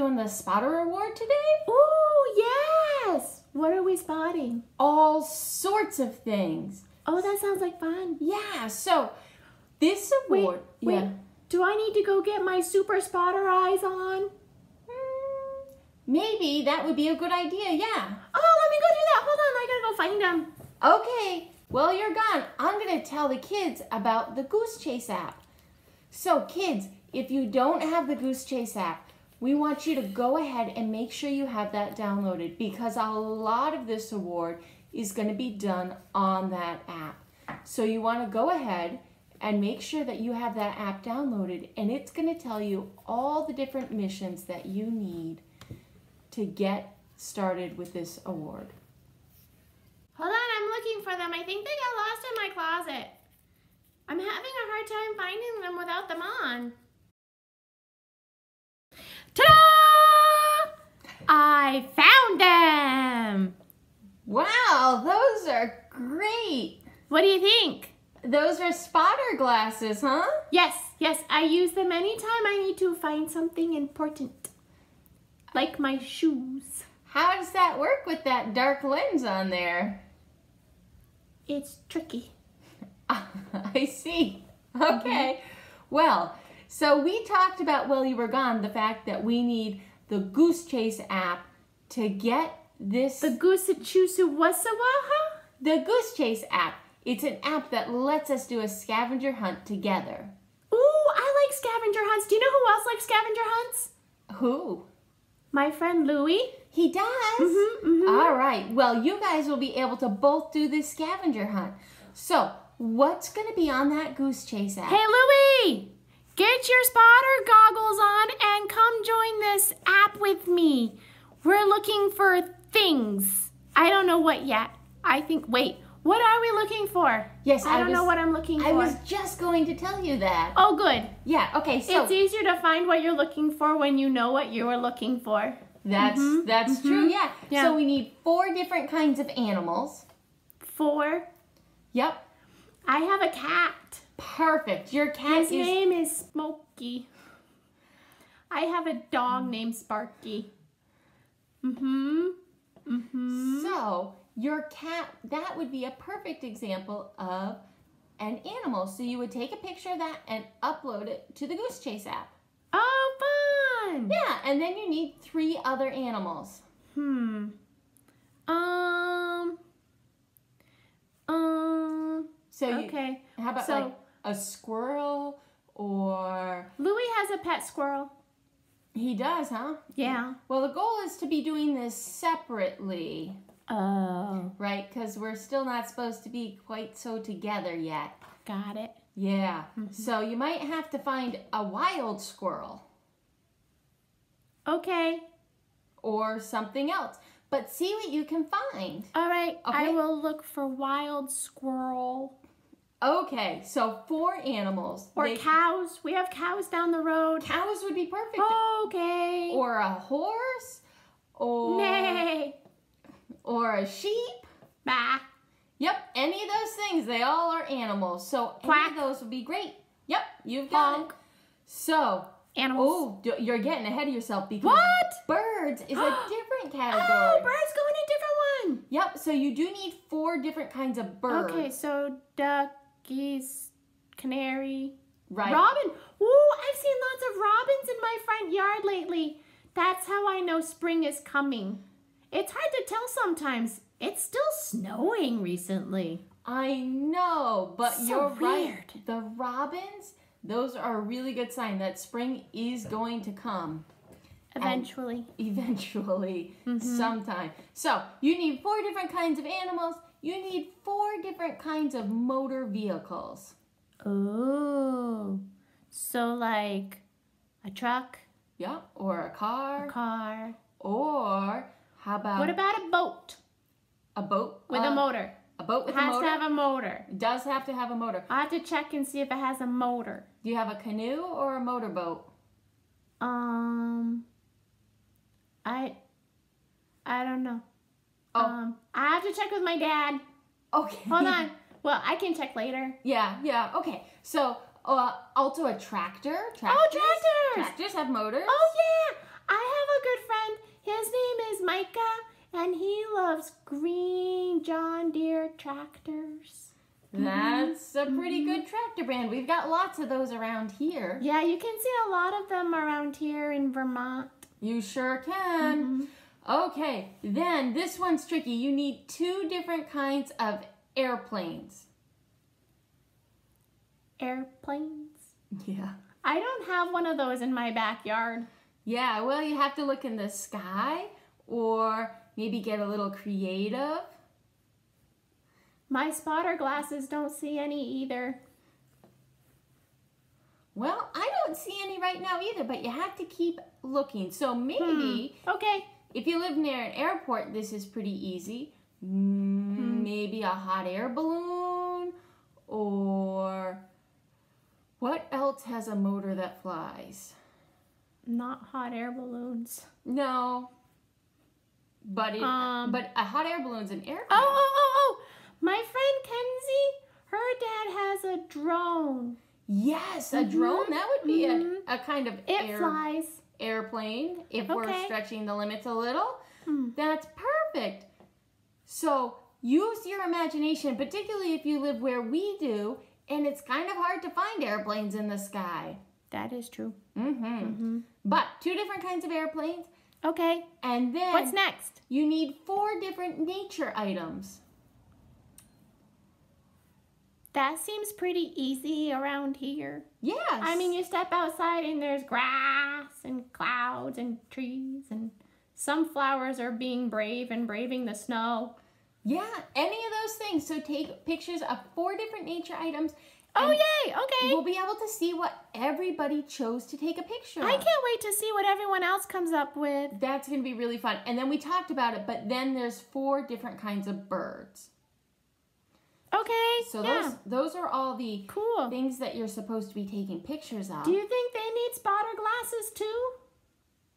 doing the spotter award today? Oh, yes. What are we spotting? All sorts of things. Oh, that sounds like fun. Yeah, so this award. Wait, yeah. do I need to go get my super spotter eyes on? Hmm, Maybe that would be a good idea, yeah. Oh, let me go do that. Hold on, I gotta go find them. Okay, well, you're gone. I'm going to tell the kids about the Goose Chase app. So, kids, if you don't have the Goose Chase app, we want you to go ahead and make sure you have that downloaded because a lot of this award is going to be done on that app. So, you want to go ahead and make sure that you have that app downloaded, and it's going to tell you all the different missions that you need to get started with this award. Hold on, I'm looking for them. I think they got lost in my closet. I'm having a hard time finding them without them on. Ta-da! I found them! Wow, those are great. What do you think? Those are spotter glasses, huh? Yes, yes, I use them anytime I need to find something important. Like my shoes. How does that work with that dark lens on there? It's tricky. I see. Okay. Mm-hmm. Well, so we talked about while you were gone the fact that we need the Goose Chase app to get this The Gusachusu Wasawaha? the Goose Chase app. It's an app that lets us do a scavenger hunt together. Ooh, I like scavenger hunts. Do you know who else likes scavenger hunts? Who? My friend Louie. He does. Mhm, mhm. All right. Well, you guys will be able to both do this scavenger hunt. So, what's going to be on that Goose Chase app? Hey, Louie! Get your spotter goggles on and come join this app with me. We're looking for things. I don't know what yet. I think, wait, what are we looking for? Yes, I, I don't know what I'm looking for. I was just going to tell you that. Oh, good. Yeah. Okay. So it's easier to find what you're looking for when you know what you are looking for. that's Mhm, that's true. Yeah. Yeah. So we need four different kinds of animals. Four. Yep. I have a cat. Perfect. Your cat His is name is Smokey. I have a dog named Sparky. Mm-hmm. Mm-hmm. so your cat. That would be a perfect example of an animal. So you would take a picture of that and upload it to the Goose Chase app. Oh, fun! Yeah, and then you need three other animals. Hmm. Um. Um. So you, Okay. how about So- like a squirrel or Louie has a pet squirrel. he does, huh? Yeah. Well, the goal is to be doing this separately, Oh. right? Because we're still not supposed to be quite so together yet. Got it. Yeah. Mm-hmm. So you might have to find a wild squirrel Okay. or something else, but see what you can find. All right. I will look for wild squirrel Okay, so four animals. or They- cows. We have cows down the road. cows would be perfect. Okay. Or a horse or Nay. or a sheep. Bah. Yep, any of those things, they all are animals. So any of those would be great. Yep, you've got Honk. it. So, Animals. oh, you're getting ahead of yourself because What? birds is a different oh, category. Oh, birds go in a different one. Yep, so you do need four different kinds of birds. Okay, so duck, geese, canary, Right. robin. Ooh, I've seen lots of robins in my front yard lately. That's how I know spring is coming. It's hard to tell sometimes. It's still snowing recently. I know, but So you're weird. right. The robins, those are a really good sign that spring is going to come Eventually. eventually Mm-hmm. sometime. So, you need four different kinds of animals. You need four different kinds of motor vehicles. Oh. So like a truck, Yeah, or a a car, car. or how about What about a boat a boat with Uh, a motor? A boat with It has a motor. Has to have a motor. It does have to have a motor. I have to check and see if it has a motor. Do you have a canoe or a motorboat? Um, I, I don't know. Oh. Um, I have to check with my dad. Okay. Hold on. Well, I can check later. Yeah, yeah. Okay. So, uh, also a tractor. Oh, tractors! Tractors have motors. Oh yeah, I have a good friend. His name is Micah, and he loves green John Deere tractors. That's a pretty good tractor brand. We've got lots of those around here. Yeah, you can see a lot of them around here in Vermont. You sure can. Okay, then this one's tricky. You need two different kinds of airplanes. Airplanes. Yeah. I don't have one of those in my backyard. Yeah, well, you have to look in the sky or maybe get a little creative. My spotter glasses don't see any either. Well, I don't see any right now either, but you have to keep looking. So maybe hmm, Okay. If you live near an airport, this is pretty easy. Mm, Maybe a hot air balloon or what else has a motor that flies? Not hot air balloons. No. But it, Um. but a hot air balloon's an aircraft. Oh, oh, oh, oh! My friend Kenzie, her dad has a drone. Yes, a drone. That would be mhm. a, a kind of It air, flies. Airplane if we're stretching the limits a little. Hmm. That's perfect. So use your imagination, particularly if you live where we do, and it's kind of hard to find airplanes in the sky. That is true. hmm But two different kinds of airplanes, Okay. and then What's next? you need four different nature items. That seems pretty easy around here. Yes. I mean, you step outside and there's grass and clouds and trees and some flowers are being brave and braving the snow. yeah, any of those things. So take pictures of four different nature items. Oh, yay! Okay. We'll be able to see what everybody chose to take a picture I can't wait to see what everyone else comes up with. That's going to be really fun. And then we talked about it, but then there's four different kinds of birds. Okay. So yeah. those those are all the Cool. things that you're supposed to be taking pictures of. Do you think they need spotter glasses too?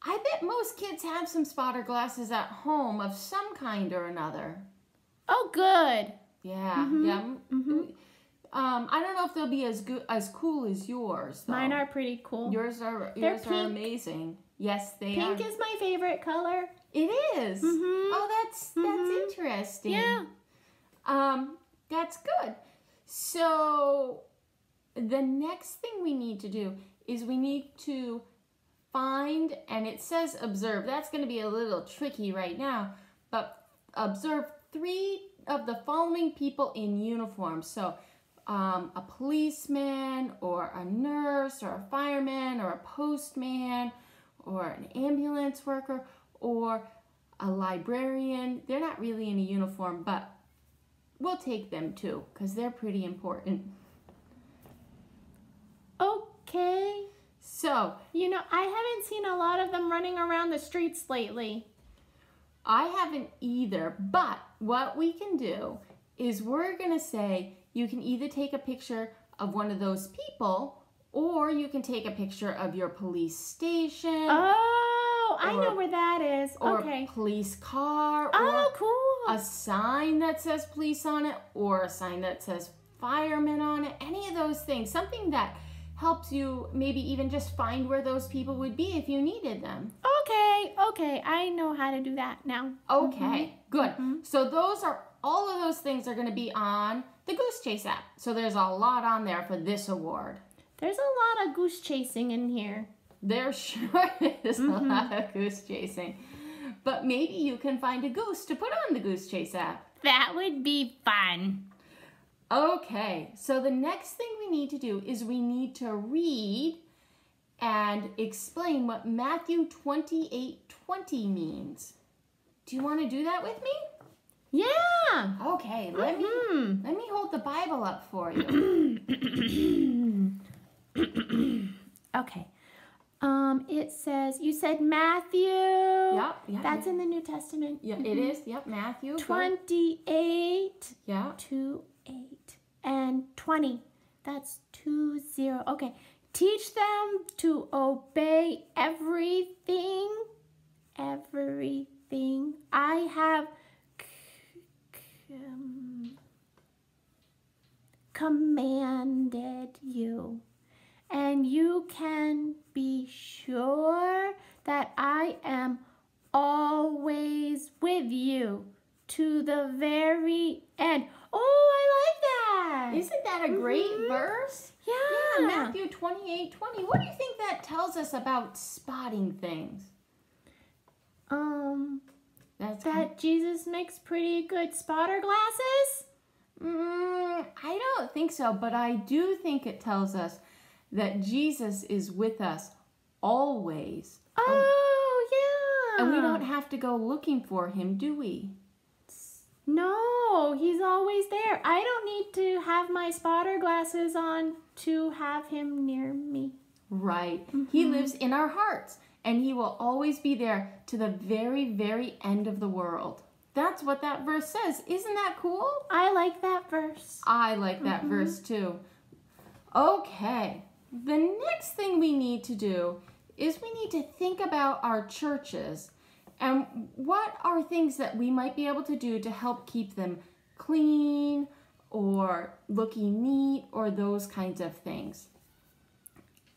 I bet most kids have some spotter glasses at home of some kind or another. Oh, good. Yeah, Mhm, yeah. mm Um, I don't know if they'll be as good as cool as yours. Though. Mine are pretty cool. Yours are They're yours are amazing. Yes, they Pink are. Pink is my favorite color. It is. Mhm. Oh, that's that's Mhm. interesting. Yeah. Um, that's good. So the next thing we need to do is we need to find and it says observe. That's going to be a little tricky right now, but observe three of the following people in uniform. So um, a policeman or a nurse or a fireman or a postman or an ambulance worker or a librarian. They're not really in a uniform, but we'll take them too because they're pretty important. Okay. So You know, I haven't seen a lot of them running around the streets lately. I haven't either, but what we can do is we're gonna say you can either take a picture of one of those people or you can take a picture of your police station Oh, I know where that is. or okay. police car or Oh, cool. a sign that says police on it or a sign that says fireman on it any of those things something that helps you maybe even just find where those people would be if you needed them Okay, okay. I know how to do that now. okay mm-hmm. good mm-hmm. so those are all of those things are going to be on the goose chase app so there's a lot on there for this award There's a lot of goose chasing in here. There sure is a lot of goose chasing but maybe you can find a goose to put on the goose chase app That would be fun. Okay, so the next thing we need to do is we need to read and explain what Matthew 28 20 means. Do you want to do that with me? Yeah. Okay, let me Mhm. let me hold the Bible up for you. Okay. Um, it says you said Matthew. Yep, yeah. That's in the New Testament. yeah, it is. Yep, Matthew. Twenty-eight Yeah. to eight and twenty. That's two zero. Okay. Teach them to obey everything, everything I have um, commanded you. And you can be sure that I am always with you to the very end. Oh, I like that. Isn't that a great Mhm. verse? yeah. Yeah, Matthew 28 20. What do you think that tells us about spotting things? Um, That's that Jesus makes pretty good spotter glasses. Mm, I don't think so, but I do think it tells us that Jesus is with us always. Oh, oh, yeah. And we don't have to go looking for him, do we? No, he's always there. I don't need to have my spotter glasses on to have him near me. Right. He mm-hmm. lives in our hearts, and he will always be there to the very, very end of the world. That's what that verse says. Isn't that cool? I like that verse. I like that mm-hmm. verse too. Okay, the next thing we need to do is we need to think about our churches and what are things that we might be able to do to help keep them clean or looking neat or those kinds of things.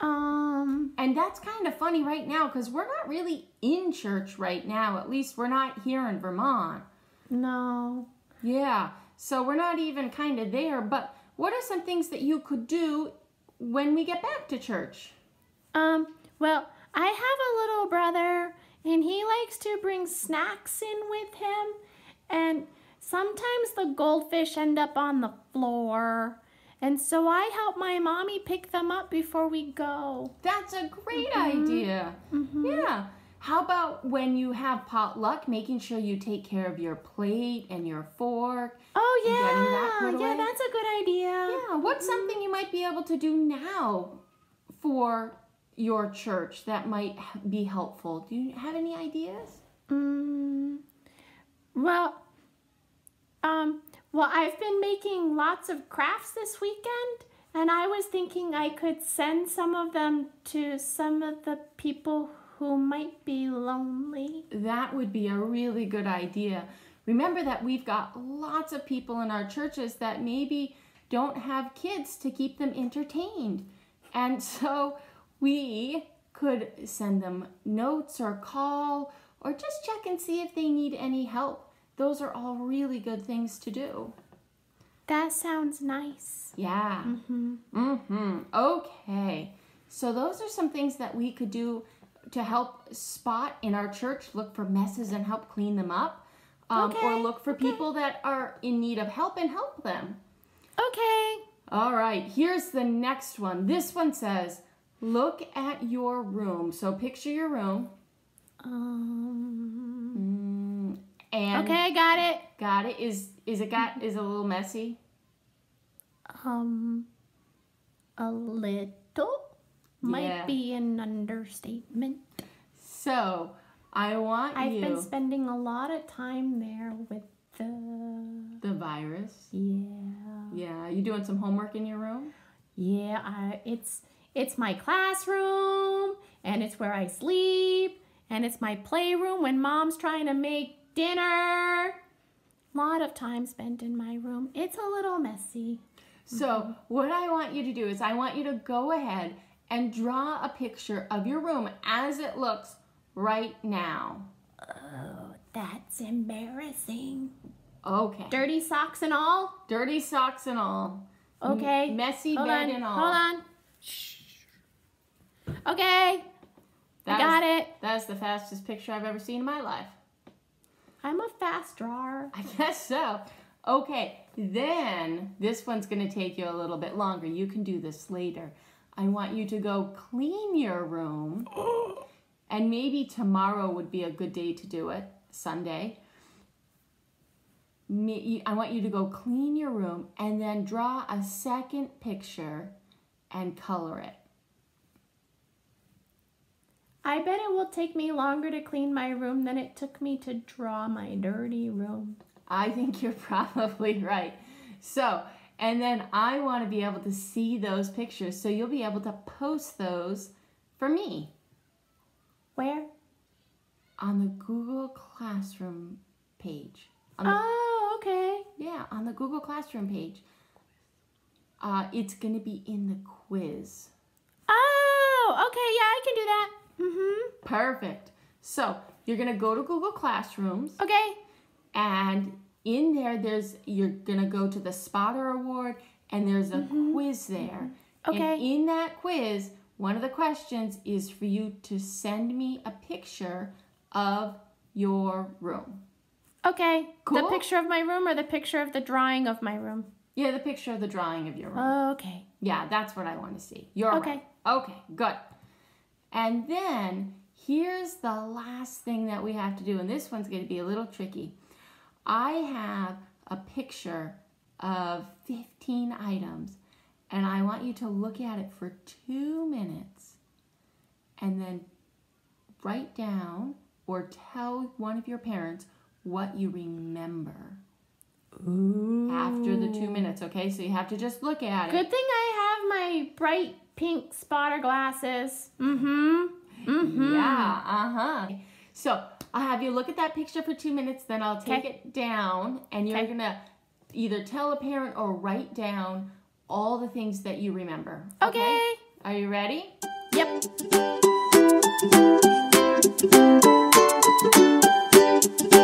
Um, And that's kind of funny right now because we're not really in church right now. At least we're not here in Vermont. no. Yeah, so we're not even kind of there. But what are some things that you could do when we get back to church? Um, well, I have a little brother and he likes to bring snacks in with him and sometimes the goldfish end up on the floor. And so I help my mommy pick them up before we go. That's a great idea. Mm-hmm. Yeah. How about when you have potluck, making sure you take care of your plate and your fork? Oh getting that yeah, yeah, away? that's a good idea. Yeah, what's something you might be able to do now for your church that might be helpful? Do you have any ideas? Mm, well, um, well, I've been making lots of crafts this weekend, and I was thinking I could send some of them to some of the people who might be lonely. That would be a really good idea. Remember that we've got lots of people in our churches that maybe don't have kids to keep them entertained. And so we could send them notes or call or just check and see if they need any help. Those are all really good things to do. That sounds nice. Yeah. Mm-hmm. Mm-hmm. Okay. So those are some things that we could do to help spot in our church, look for messes and help clean them up. Um, Or look for okay. people that are in need of help and help them. Okay. All right, here's the next one. This one says, look at your room. So picture your room. Um. Mm, and Okay, got it. got it. Is is it got is it a little messy? Um. A little might Yeah. be an understatement. So I want I've you been spending a lot of time there with the. the virus. Yeah. Yeah, you doing some homework in your room? Yeah, I, it's it's my classroom and it's where I sleep and it's my playroom when mom's trying to make dinner. A Lot of time spent in my room. It's a little messy. So, mm-hmm. what I want you to do is I want you to go ahead and draw a picture of your room as it looks right now. Oh, that's embarrassing. Okay. Dirty socks and all? Dirty socks and all. Okay. M- messy Hold bed on. and all. Hold on. Shh. Okay. I got it. That is the fastest picture I've ever seen in my life. I'm a fast drawer. I guess so. Okay, then this one's going to take you a little bit longer. You can do this later. I want you to go clean your room. And maybe tomorrow would be a good day to do it, Sunday. Me- I want you to go clean your room and then draw a second picture and color it. I bet it will take me longer to clean my room than it took me to draw my dirty room. I think you're probably right. So, and then I want to be able to see those pictures so you'll be able to post those for me Where? on the Google Classroom page. The, Oh, okay. yeah, on the Google Classroom page. Uh, it's going to be in the quiz. Oh, okay. Yeah, I can do that. Mm-hmm. Perfect. So you're gonna go to Google Classrooms, Okay. and in there, there's you're gonna go to the Spotter Award, and there's a mm-hmm. quiz there. Mm-hmm. Okay. And in that quiz, one of the questions is for you to send me a picture of your room. Okay. Cool. The picture of my room or the picture of the drawing of my room? Yeah, the picture of the drawing of your room. Oh, okay. Yeah, that's what I want to see. You're Okay. right. Okay, good. And then here's the last thing that we have to do, and this one's going to be a little tricky. I have a picture of 15 items, and I want you to look at it for two minutes and then write down or tell one of your parents what you remember after the two minutes, okay? So you have to just look at it. Good thing I have my bright pink spotter glasses. Mm-hmm. Mm-hmm. Yeah, uh huh. So I'll have you look at that picture for two minutes, then I'll take Okay. it down, and you're Okay. gonna either tell a parent or write down all the things that you remember. Okay. Are you ready? Yep. Sorry.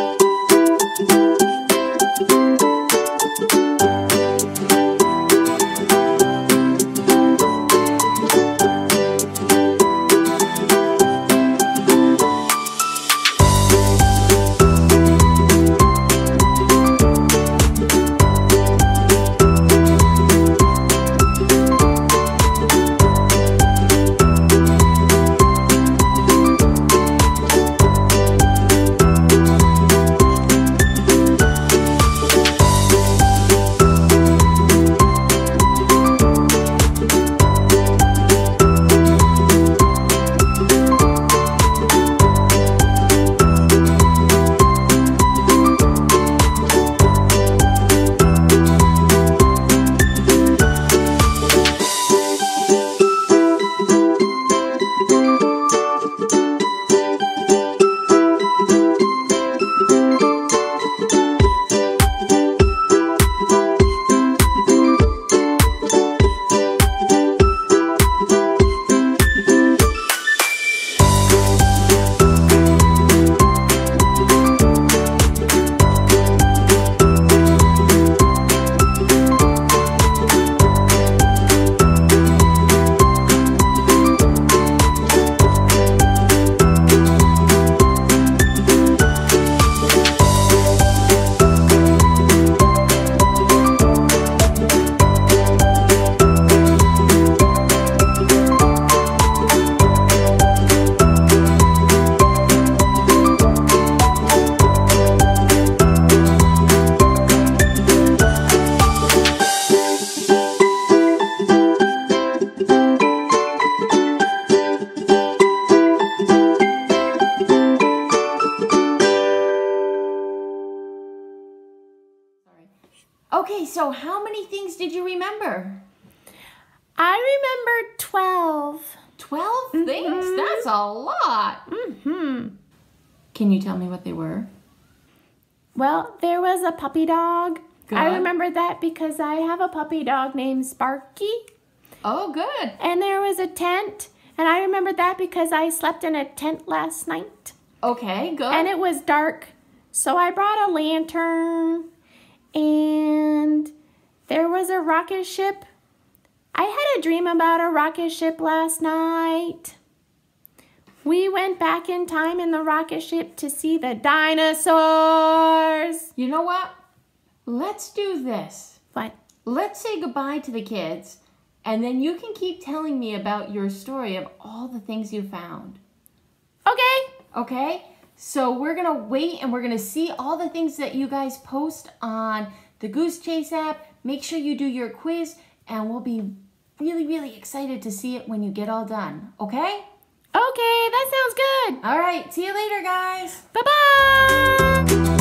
Okay, so how many things did you remember? I remember 12. 12 things? That's a lot. Mm-hmm. Can you tell me what they were? Well, there was a puppy dog. Good. I remember that because I have a puppy dog named Sparky. Oh, good. And there was a tent. And I remember that because I slept in a tent last night. Okay, good. And it was dark. So I brought a lantern. And there was a rocket ship. I had a dream about a rocket ship last night. We went back in time in the rocket ship to see the dinosaurs. you know what? Let's do this. What? Let's say goodbye to the kids, and then you can keep telling me about your story of all the things you found. Okay. Okay? So we're gonna wait and we're gonna see all the things that you guys post on the Goose Chase app. Make sure you do your quiz, and we'll be really, really excited to see it when you get all done. Okay? Okay, that sounds good. All right, see you later, guys. Bye bye.